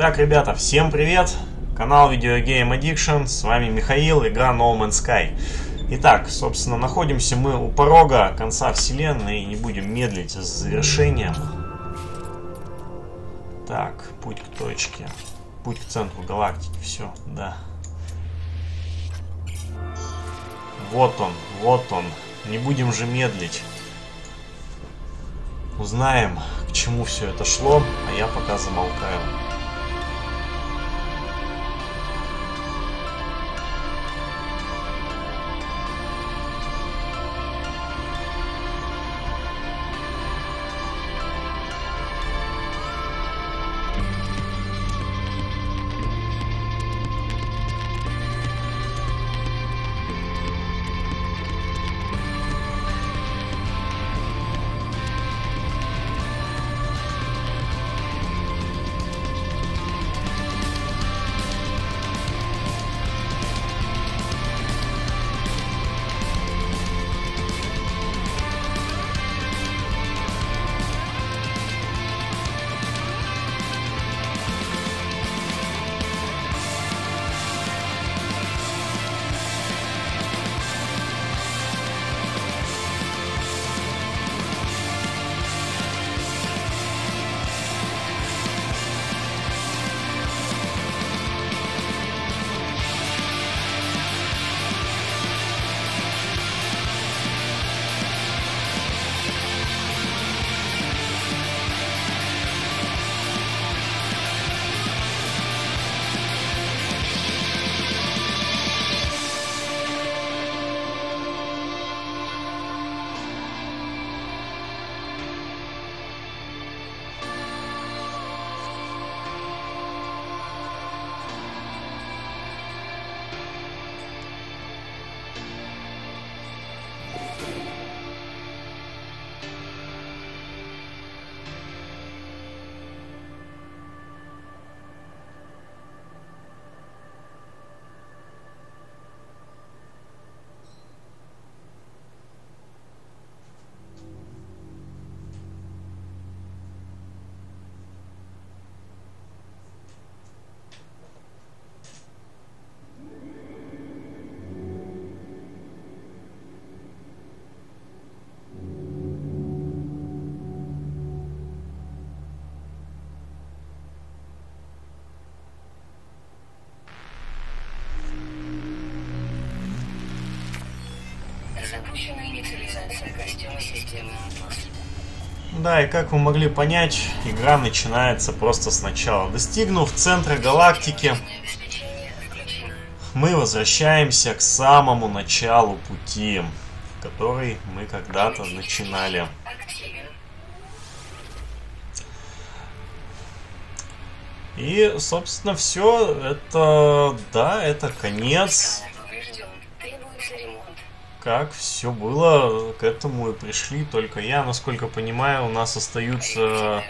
Итак, ребята, всем привет! Канал Video Game Addiction, с вами Михаил, игра No Man's Sky. Итак, собственно, находимся мы у порога конца вселенной и не будем медлить с завершением. Так, путь к точке. Путь к центру галактики, все, да. Вот он, вот он. Не будем же медлить. Узнаем, к чему все это шло, а я пока замолкаю. Запущена инициализация костюма системы Атлас. Да, и как вы могли понять, игра начинается просто сначала. Достигнув центра галактики, мы возвращаемся к самому началу пути, который мы когда-то начинали. И, собственно, все. Это, да, это конец. Как все было, к этому и пришли. Только я, насколько понимаю, у нас остаются,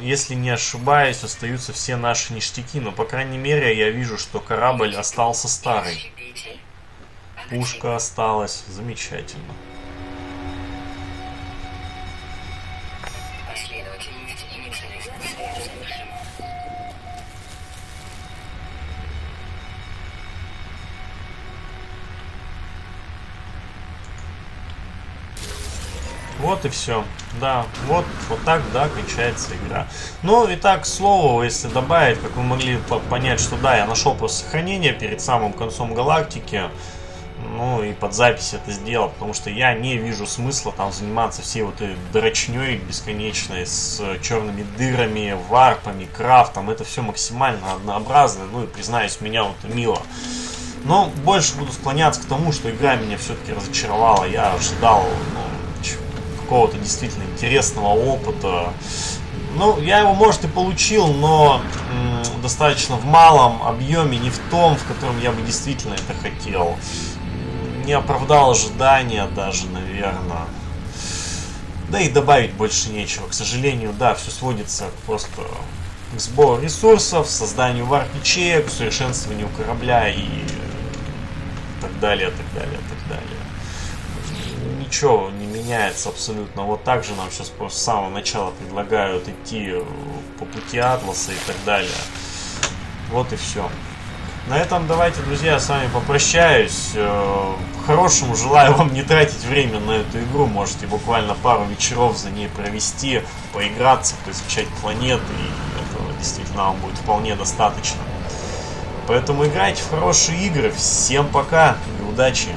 если не ошибаюсь, остаются все наши ништяки. Но, по крайней мере, я вижу, что корабль остался старый. Пушка осталась. Замечательно. Вот и все. Да, вот, вот так, да, кончается игра. Ну, и так, к слову, если добавить, как вы могли по- понять, что да, я нашел просто сохранение перед самым концом галактики. Ну, и под запись это сделал, потому что я не вижу смысла там заниматься всей вот этой дрочней бесконечной с черными дырами, варпами, крафтом. Это все максимально однообразно, ну и, признаюсь, меня вот мило. Но больше буду склоняться к тому, что игра меня все-таки разочаровала. Я ожидал ну, какого-то действительно интересного опыта. Ну, я его, может, и получил, но м, достаточно в малом объеме, не в том, в котором я бы действительно это хотел. Не оправдал ожидания даже, наверное. Да и добавить больше нечего. К сожалению, да, все сводится просто к сбору ресурсов, созданию варп-ячеек, усовершенствованию корабля и так далее, так далее, так далее. Ничего не меняется абсолютно. Вот так же нам сейчас с самого начала предлагают идти по пути Атласа и так далее. Вот и все. На этом давайте, друзья, с вами попрощаюсь. Э, хорошему желаю вам не тратить время на эту игру. Можете буквально пару вечеров за ней провести, поиграться, поизучать планеты. И этого действительно вам будет вполне достаточно. Поэтому играйте в хорошие игры. Всем пока и удачи!